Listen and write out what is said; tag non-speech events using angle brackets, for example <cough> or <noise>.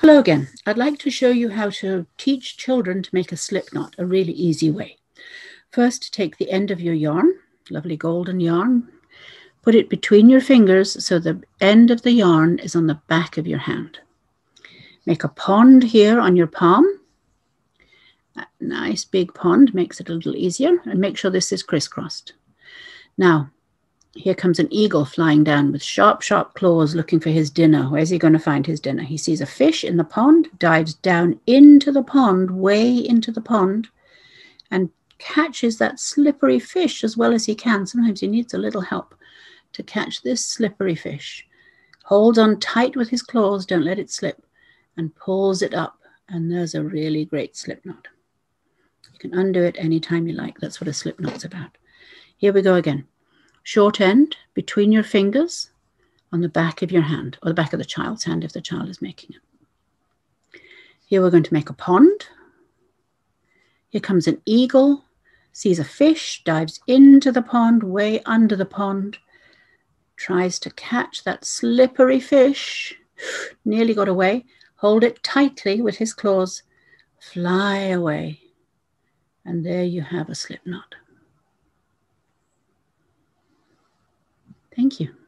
Hello again. I'd like to show you how to teach children to make a slip knot a really easy way. First, take the end of your yarn, lovely golden yarn, put it between your fingers so the end of the yarn is on the back of your hand. Make a pond here on your palm. A nice big pond makes it a little easier and make sure this is crisscrossed. Now, here comes an eagle flying down with sharp, sharp claws looking for his dinner. Where's he going to find his dinner? He sees a fish in the pond, dives down into the pond, way into the pond, and catches that slippery fish as well as he can. Sometimes he needs a little help to catch this slippery fish. Holds on tight with his claws, don't let it slip, and pulls it up. And there's a really great slip knot. You can undo it anytime you like. That's what a slip knot's about. Here we go again short end between your fingers on the back of your hand, or the back of the child's hand if the child is making it. Here we're going to make a pond. Here comes an eagle, sees a fish, dives into the pond, way under the pond, tries to catch that slippery fish, <gasps> nearly got away, hold it tightly with his claws, fly away. And there you have a slip Thank you.